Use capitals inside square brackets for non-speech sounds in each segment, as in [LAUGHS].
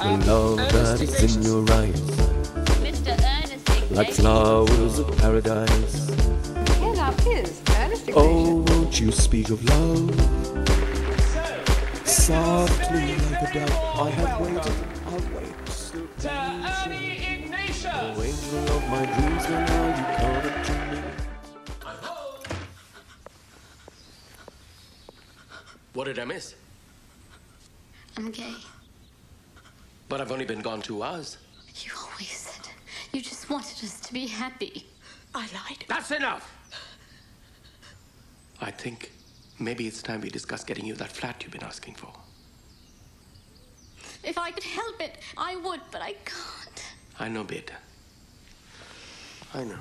The love that is in your eyes, Mr. Ernest like flowers of paradise. Get up, is Ernest Ignatius. Oh, won't you speak of love? Softly like a dove, I have waited, I'll wait still. Oh, angel of my dreams, when are you coming to me? What did I miss? I'm gay. But I've only been gone two hours. You always said you just wanted us to be happy. I lied. That's enough! I think maybe it's time we discuss getting you that flat you've been asking for. If I could help it, I would, but I can't. I know, beta. I know.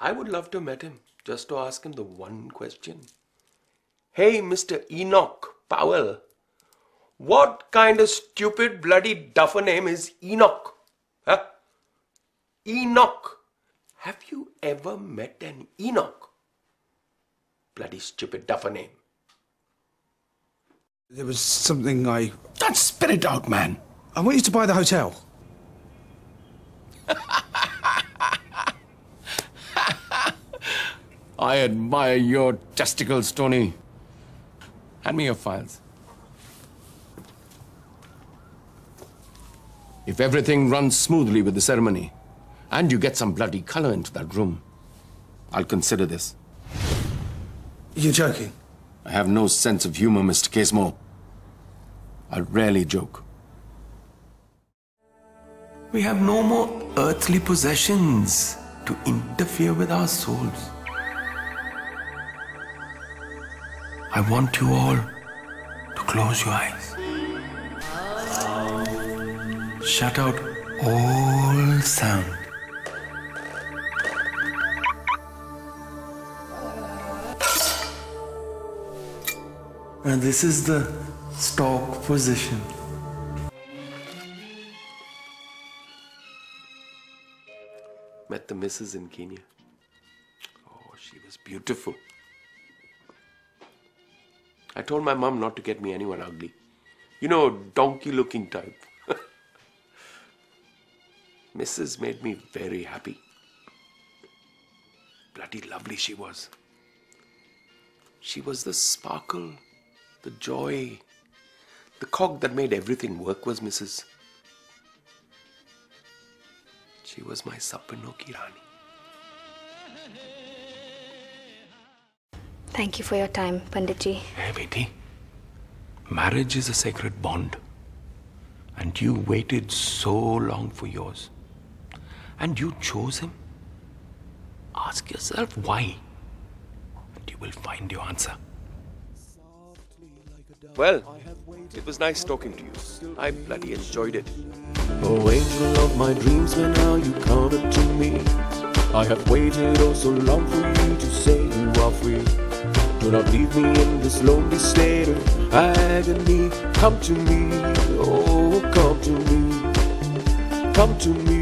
I would love to have met him just to ask him the one question. Hey, Mr. Enoch Powell, what kind of stupid bloody duffer name is Enoch? Huh? Enoch. Have you ever met an Enoch? Bloody stupid duffer name. There was something I. That spit it out, man. I want you to buy the hotel. [LAUGHS] I admire your testicles, Tony. Hand me your files. If everything runs smoothly with the ceremony, and you get some bloody color into that room, I'll consider this. You're joking. I have no sense of humor, Mr. Casemore. I rarely joke. We have no more earthly possessions to interfere with our souls. I want you all to close your eyes. Shut out all sound. And this is the stock position. Met the missus in Kenya. Oh, she was beautiful. I told my mom not to get me anyone ugly. You know, donkey looking type. [LAUGHS] Mrs. made me very happy. Bloody lovely she was. She was the sparkle, the joy, the cog that made everything work was Mrs. She was my Sapanoki. Thank you for your time, Panditji. Hey, Beti. Marriage is a sacred bond. And you waited so long for yours. And you chose him. Ask yourself why. And you will find your answer. Well, it was nice talking to you. I bloody enjoyed it. Oh, angel of my dreams, when are you coming to me? I have waited oh so long for you to say you are free. Do not leave me in this lonely state of agony. Come to me, oh, come to me, come to me.